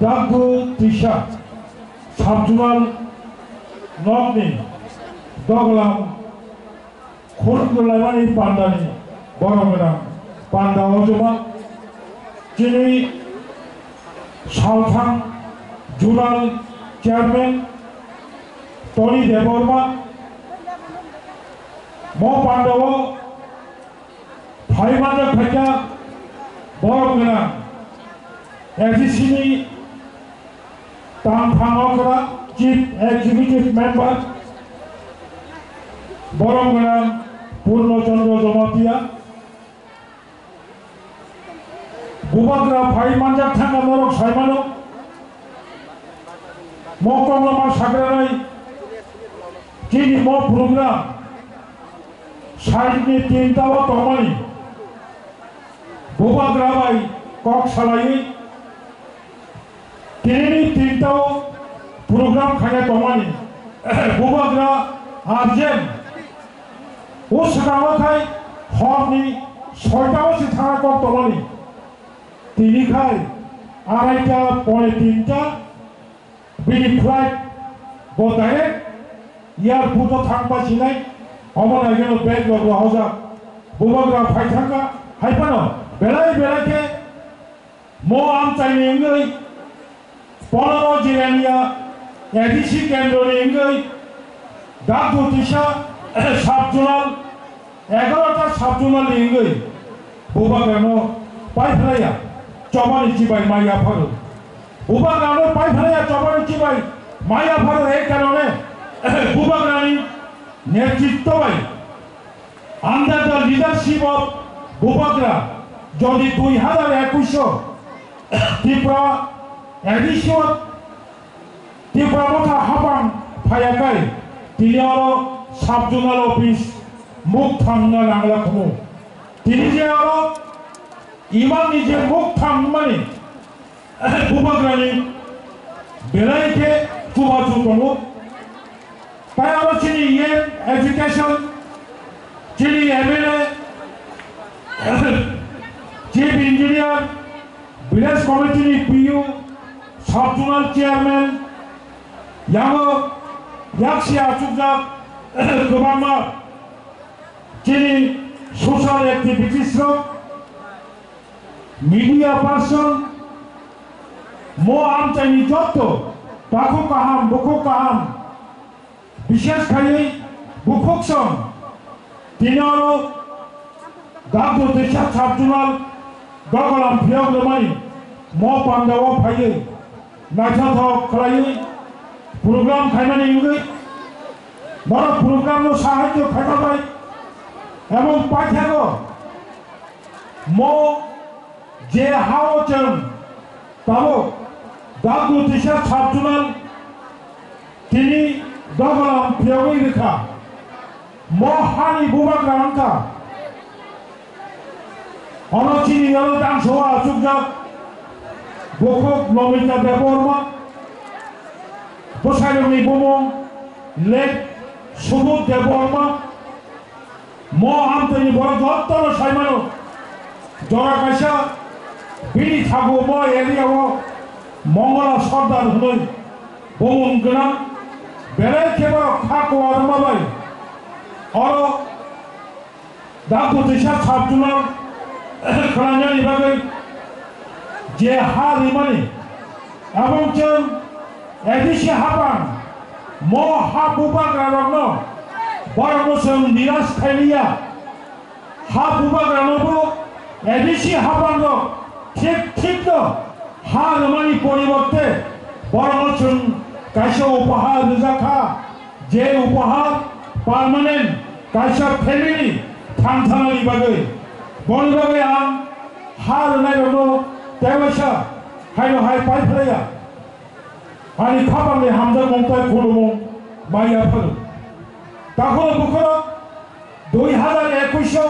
Dagu Tisha Sabjumal Nogni Doglam Khurgulaimani Pandani Boromera Panda Ojuma Jini Salthang Jural Chairman Tony Deborma Mo Pandawa ভাইমানের থেকে বড় গোনা এজিসিনি তামথামকরা চিফ এক্সিকিউটিভ মেম্বার বড় গোনা পূর্ণচন্দ্র জমাতিয়া বুবাগ্রা ভাইমানজার থাকা নরক সাইমানো মকমলামা সাগরানাই চিনি ম প্রোগ্রাম সাইডনি তিনটাও তমানি বুবাগ্রাবাই কক সালাই তিনি তিনটাও প্রোগ্রাম খানে তমানি বুবাগ্রা আর্জেন। ও সাকামাথাই হরনি, ছয়টাও সে থাকা কক তমানি তিনি খাই আড়াইটা পরে তিনটা বিনি ফ্লাইট বতায়ে ইয়ার পুজো থাকবা সিনাই অমনা গেল বেগ লগো হজা বুবাগ্রা ফাইথাঙ্গা হাইপানো বেলাই বেলাইকে মো আম চাইনি ইংগৈ পনেরো জিরানিয়া, এডিসি কেন্দ্রনি ইংগৈ ডাক জ্যোতিষা সাবজোনাল এগারোটা সাবজোনাল ইংগৈ বুবাগ্রানো পাইফেলাইয়া চবানি চিবাই মাইয়া ফারো বুবাগ্রানো পাইফেলাইয়া চবানি চিবাই মাইয়া ফারো এই কারণে বুবাগ্রানি নেতৃত্ববাই আন্ডার দ্য লিডারশিপ অফ বুবাগ্রা যদি দুই হাজার একুশশো ত্রিপুরা মথা হাবান ফায়াকাই তিনি আরও সাব জোনাল অফিস মুখ থামনা নাংলা খমু তিনি যে আরও ইমান নিজে মুখ থামমানি বুবাগ্রানি বেলাইকে চুবাচু দङ তাই আরও চিনি ইয়ে এডুকেশন, চিনি এমএলএ চিফ ইঞ্জিনিয়ার ভিলেজ কমিটিনি পিইউ সবজোনাল চেয়ারম্যান ইয়ামো ইয়াকসি চুকদার গভর্নর যিনি সোশ্যাল একটি বিচিত্র মিডিয়া পার্সন, মো আমচাইনি যত, পাখো কাহাম বুকু কাহাম, বিশেষ খাই বুফুকসন তিনি আরও গাবু দেশা ছাপচুনাল গগলাম ফিয়াগ মাই মো পান্ডাও ফাইয়ে নাইথাথ খালাই প্রোগ্রাম খাইমানি ইংগৈ বড় প্রোগ্রাম সাহায্য খাটাবাই এবং পাঠাগ মো যে হাও চন। তাবো গাবো দেশা সাবজুনাল তিনি গগলাম ফিয়াवই রেখা। মো হানি বুবাগ্রা আঙ্কা অনচিনি অলদান সোয়া সুযোগ। নমিতা দেববর্মা বসাইরনি বুমং লেক সুবোধ দেববর্মা ম আন্তনি বড় যত্তর সাইমানো জরা কাইসা বিনি থাকো ম এরিয়াও মঙ্গলা সর্দার হলই বমন গোনাं বেড়াই কেবল খাকো আরমাবাই অর দাগো দিশা সাবজুনার খালাঞ্জানি ভাবে যে হার ইমানি এবং এদিশে হাপান ম হাপ উপাগ্রারগ্ন নিরাশ ফেলিয়া হাপ উপাগ্রানব এদিশে হাপাঙ্গ ঠিক ঠিক হার ইমানি পরিবর্তে বরমসং কাশে উপহার রিজাখা, যে উপহার পার্মানেন্ট কাশে ফ্যামিলি থানথানানি বাগে বনবাগে আম হাল নাই নাইরनो তেবাসা হাইনো হাই পাইফাইয়া আনি খাবারলে হামজা মমতায় খুলুমো মাইয়া ফালু তখন বুকর দুই হাজার একুশশো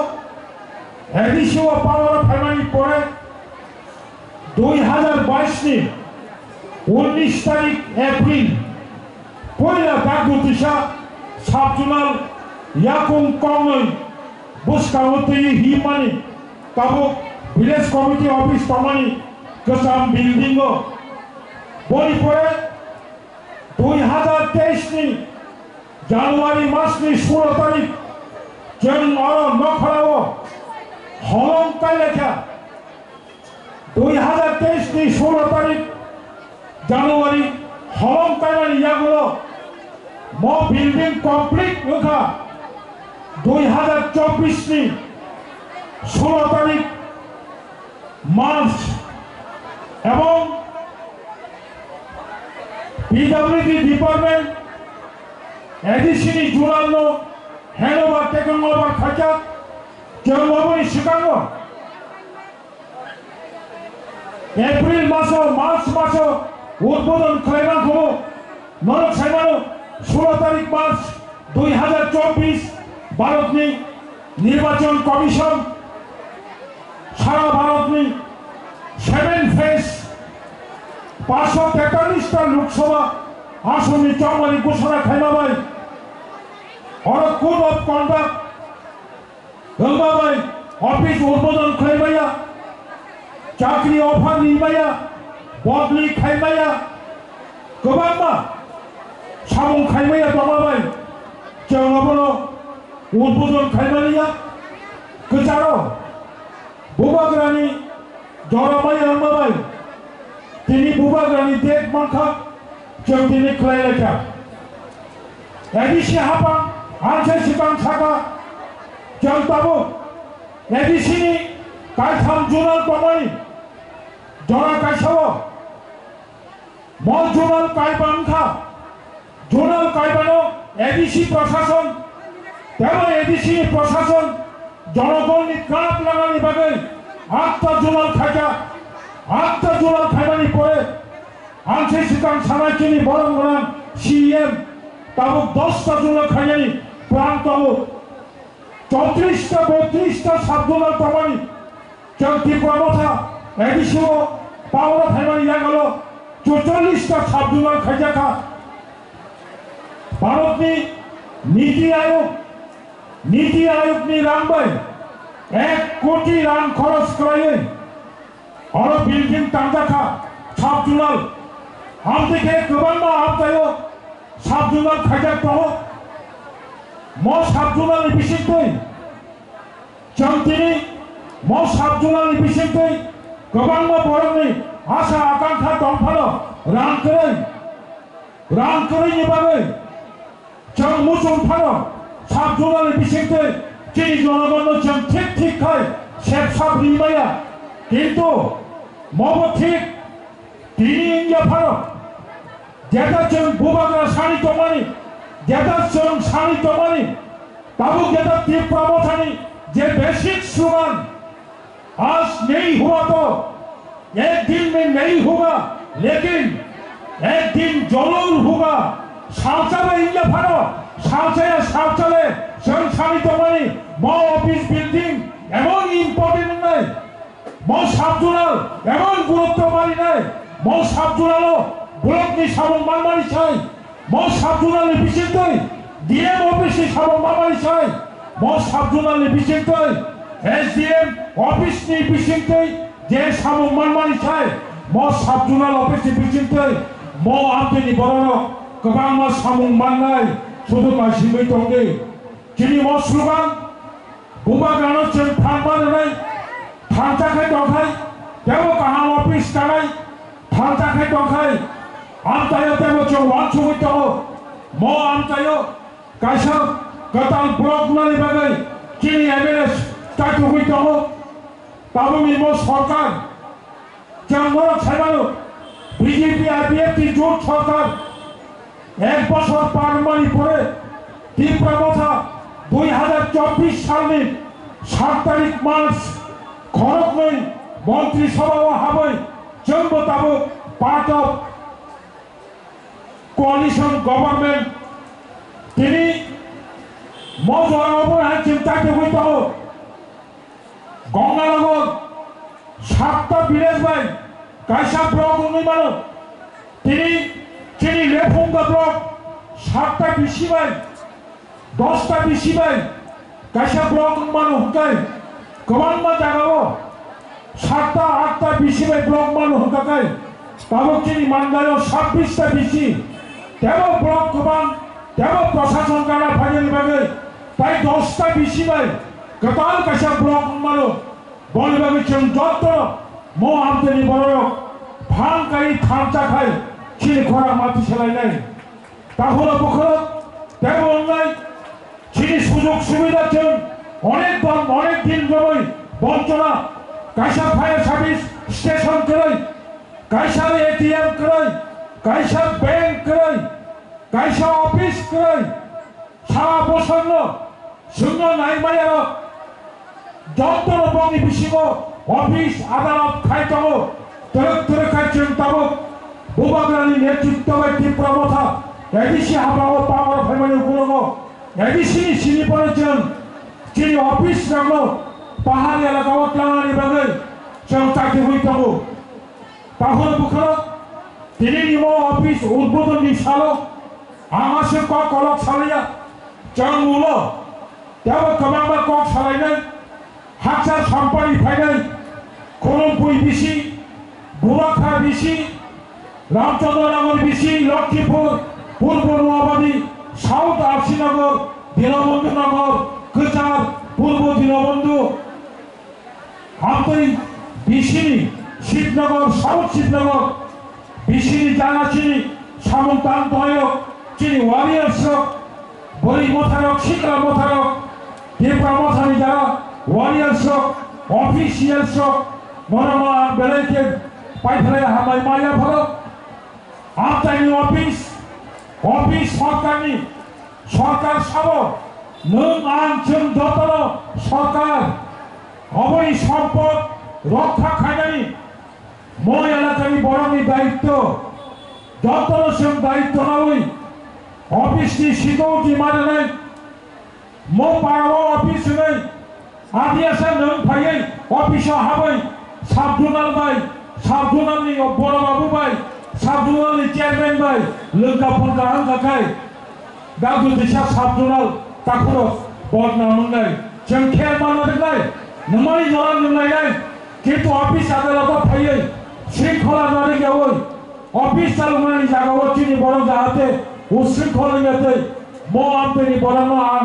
এডিশো পাওয়ার ফাইনালি পরে দুই হাজার বাইশনি উনিশ তারিখ এপ্রিল পয়লা বাগুতিসা সাবজুনাল ইয়াকুং কংনই বুসকাউতি হিমানি তাবো ভিলেজ কমিটি অফিস তমানি গোসাম বিল্ডিং বলিপুরে দুই হাজার তেইশনি জানুয়ারি মাসনি ষোলো তারিখ যেন অর নখরাও হলঙ্কায় লেখা। দুই হাজার তেইশনি ষোলো তারিখ জানুয়ারি হলঙ্কায় ইয়াগুলো। ম বিল্ডিং কমপ্লিট লেখা। দুই হাজার চব্বিশনি ষোলো তারিখ মার্চ এবং পিডব্লিউডি ডিপার্টমেন্ট এডিসিনি জুলানো হ্যানোভার টেকনোভার খাঁচা জন্মভূমি শিকাগো। এপ্রিল মাস মার্চ মাস উদ্বোধন খাইবান হব। নরক সাইবানো ষোলো তারিখ মার্চ দুই হাজার চব্বিশ ভারতনি নির্বাচন কমিশন সারা ભારતની સેવન ફેસ પાંચસો તેતાલીસટા લોકસભા આસનની ચૌવાની ઘોષણા થયેલાભાઈ અને કોડ অফ কন্ডাক্ট। ગંગાભાઈ অফিস উদ্বোধন খাইবাইয়া চাকরি অফার নিবাইয়া বদলি খাইবাইয়া গোবাম্মা সাবুন খাইবাইয়া দমাবাই চেঙ্গাবল উদ্বোধন খাইবাইয়া গোচারো ভূপক রানী জড়াবাই রামবাবাই তিনি ভূপক রানী দেব মাখক চৌধুরী খোলাই লেখা। এদিশে হাপা আছে শিপাং শাখা, জলতাব। এদিশিনী কাইসাম জুনাল কমাই জড়া কাইসাব। মল জুনাল কাইপাংখা জুনাল কাইপানো এদিশি প্রশাসন। তেমন এদিশিনী প্রশাসন জনগণনি কাপ লাগানি বাগে আটটা জোনাল খাইটা আটটা জোনাল খাইবানি পরে আনসে সিকাং সানাইকিনি বরং বরং সিএম। তাবুক দশটা জোনাল খাইয়ানি, প্রাণ তাবুক। চৌত্রিশটা, বত্রিশটা সাত জোনাল তামানি। जों কথা এডিসিও পাওয়া খাইবানি ইয়া গেল। চৌচল্লিশটা চল্লিশটা সাবজুনার খাইজাখা ভারতনি নীতি আয়োগ નીતિ આયોગની રામબાઈ એક કોટી રામ ખરચ કરાઈએ હરો બિલ્ડિંગ તાંજા ખા સાફ જુનાલ આમ દેખે કબંદા આપ થયો સાફ જુનાલ ખાજા કહો મો સાફ જુનાલ વિશેષ થઈ ચમતીની મો સાફ જુનાલ વિશેષ થઈ કબંદા પડની આશા આકાંક્ષા તોફાનો રામ કરે રામ કરે ને બાબે ચમ મુસુમ ફાનો जों मुसुंफानो साबजुनालनि बिसिङै जोंनि जनगणनो जों थिग थिगखाय सेबसाब रिमाया কিন্তু মব ঠিক তিনি ইন্ডিয়া ভারত যেটাচ্ছেন ভূভাগরা সানি তোমানি যেটাচ্ছেন সানি তোমানি তাবু যেটা তীব্র মথানি যে বেসিক স্লোগান आज नहीं हुआ तो एक दिन में नहीं होगा लेकिन एक दिन जरूर होगा শৌচালয় ইন্ডিয়া ভারত শৌচালয় শৌচালয় সংসারিত মানে ম অফিস বিল্ডিং, এমন ইম্পর্টেন্ট নয় ম সাবজুনাল এমন গুরুত্ব মারি নাই ম সাবজুনালও ব্লকনি সাবন মানমারি চাই। ম সাবজুনালে বিশেষকৈ ডিএম অফিসে সাবন মানমারি চাই। ম সাবজুনালে বিশেষকৈ এসডিএম অফিসনি বিশেষকৈ যে সাবন মানমারি চাই। ম 소득만 심의 동기 길이 못 수반 우바가노 전 판반을 판짝해 동하이 대모 가한 오피스 가나이 판짝해 동하이 암자여 대모 저 원추고 있다고 뭐 암자여 가서 그땅 브로크만이 박을 길이 에베레스 따주고 있다고 তাবুমি মো সরকার যে আমার বিজেপি আইপিএফটি জোট সরকার এক বছর পারমানি পরে তীব্র কথা দুই হাজার চব্বিশ সালের সাত তারিখ মার্চ খড়গপুর মন্ত্রিসভা ও হাবই জন্ম তাবুক পার্ট কোয়ালিশন গভর্নমেন্ট তিনি মজুর অবহেলা চিন্তাকে হইতে হোক গঙ্গানগর সাতটা বিলেজ ভাই কাইসা ব্লক উন্নয়ন। তিনি তিনি লেফুঙ্গা ব্লক। সাতটা বিসি ভাই দশটা ভাই কাইসা ব্লক উন্নয়ন হুকাই। গোবাংমা জাগাও সাতটা, আটটা বিসি ভাই ব্লক মান হুকাকাই। কাবুকিনি মান্দায় ছাব্বিশটা বেশি। তেরো ব্লক কমান তেরো প্রশাসন কারা ফাইনাল বাগে তাই দশটা বেশি বাই। কতাল কাশা ব্লক মানো। বলবাগে চং যত মো আমতেনি বড় ভাঙকারী থামচা খায় ছিল খরা মাটি সেলাই নাই তাহলে বখর তেরো নাই যিনি সুযোগ সুবিধা চান অনেক অনেক দিন ধরে বঞ্চনা, কাইসা ফায়ার সার্ভিস স্টেশন করে কাইসার এটিএম করে কাইসার ব্যাংক করে কাইসা অফিস করে সারা বছর শূন্য নাই মায়ের যন্ত্র বঙ্গি বিশিব অফিস, আদালত খাইতব তরক 우방이라는 예측도의 뒷브라보사 애기시 하바고 방으로 팔만이 구르고 애기신이 신이 벌어진 진이 오피스 장로 পাহাড়ি এলাকাও টানানি বাগে সংস্থাকে হইতে তাহলে বুখার তিনি নিম অফিস উদ্বোধন নিশাল আমাশে ক কলক সালাইয়া চং উল তেও কমাবা কক সালাইনাই হাকসার সম্পানি ফাইনাই খরম পুই বিশি বুড়া খা বিশি রামচন্দ্রনগর বিসি লক্ষ্মীপুর পূর্ব নোয়াবাদী সাউথ আরসিনগর দীনবন্ধু নগর কচার, পূর্ব দীনবন্ধু আন্তরিক বিশিনি, শিবনগর, সাউথ শিবনগর, বিশিনি জানাচিনি সামন্তান্তয় চিনি ওয়ারিয়ার্স বলি মোথারক শিকরা মোথারক, দেবরা মোথারি যারা ওয়ারিয়ার্স অফিসিয়ালস মনোমা বেলাইকে পাইফেলে হামাই মাইয়া ভালো সরকারি অফিস অফিস সরকারি, সরকার সব নন আনছেন যতর সরকার, অবৈধ সম্পদ রক্ষা খাজানি মো এলাকারই বড়নি দায়িত্ব যতর সেম দায়িত্ব নই অফিসটি শিকৌটি মারে নেই মো পাড়াও অফিস নেই আদিয়াসা নন ফাইয়াই অফিসও হাবাই, সাবজুনাল ভাই সাবজুনালনি বড়বাবু ভাই সাবজোনাল চেয়ারম্যান ভাই লোকা ফুলদাহান থাকায় গাবু দিশা সাবজোনাল তাকুর বদনাম নাই जों खेल मानादोंलाय नोमाय जरा नुनायलाय किन्तु अफिस आदालता थायो श्रृंखला नारि गावै अफिस चालुनायनि जागाव दिनै बर' जाहाथे उशृंखलनियातै म आमपेनि बरनो आं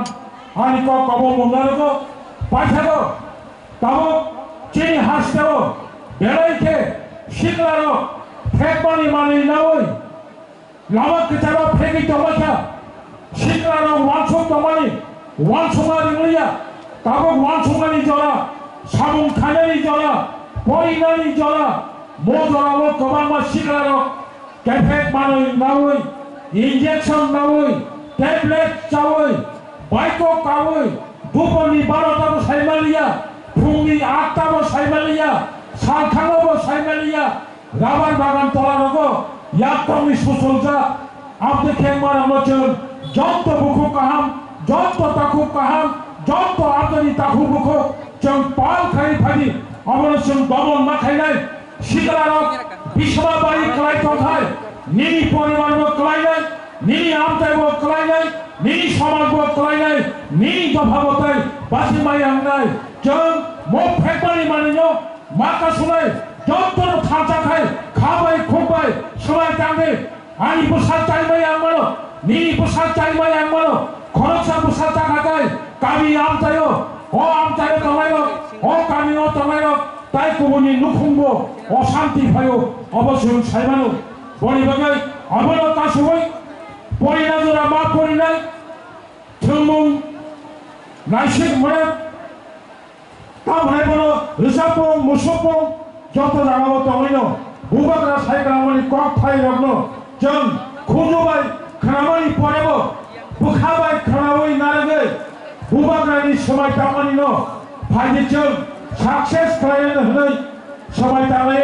आंनि क कबो मोननारगो पाइथागो ताबो चिनि हास्ताव बेलायखे सिग्लारो ফেকবানি মানে না ওই ફેંકવાની માની ના હોય લાવક કચારા ફેંકી તમાશા શીકરાના વાંસો તમારી વાંસોમાં રીંગણિયા তাবক ওয়ানসুমানি জরা, সাবুন খানেরি জরা পরিনানি জরা মো জরা ও কবা মা শিকার মানে না ওই ইনজেকশন না ওই ট্যাবলেট চাওই, বাইকো কাওই, দুপনি বারোটা সাইমালিয়া, ফুঙ্গি আটটা সাইমালিয়া সাল সালখানাবো সাইমালিয়া রাবার বাগান তলানগো ইয়াত্তমি সুসলজা আপনি খেমার আমচন যত বুকু কাহাম যত তাকু কাহাম যত আপনি তাকু বুকু চং পাল খাই ফাদি অমরসন দমন না খাই নাই। শিকলারক বিশ্ববাড়ি ক্লাই কথায় নিনি পরিবার ক্লাই নাই, নিনি আমতাই ক্লাই নাই, নিনি সমাজ ক্লাই নাই, নিনি দফাবতাই বাসি মাই আং নাই মো ফেকমানি মানিনো মাকা শুনাই যত থাঁচা খাই খাবাই খুবাই সবাই টাঙ্গে আনি পোশাক চাইবাই আংমানো নিনি পোশাক চাইবাই আংমানো খরচা পোশাক টাকাটাই কামি আমতাইও 어 আমতাইও তমাইও 어 কামিও তমাইও তাই কুবনি নুখুম্ব, অশান্তি ভাইও অবশ্যই সাইবানো বলিবাগাই অবনো কাশুবই পরিণাজরা মা পরিণাই থুমুং নাইসিক মনে। তামহাই বলো রিসাপং মুসপং যত রাগাবো তমিন ভূপাত্রা সাহেব রামণি কক থাই রগ্ন জন খুঁজুবাই খানামণি পরেব। বুখাবাই খানাবই নারেবে ভূপাত্রানি সময় তামানি ন ভাইদের জন সাকসেস করাই হলে সবাই তামাই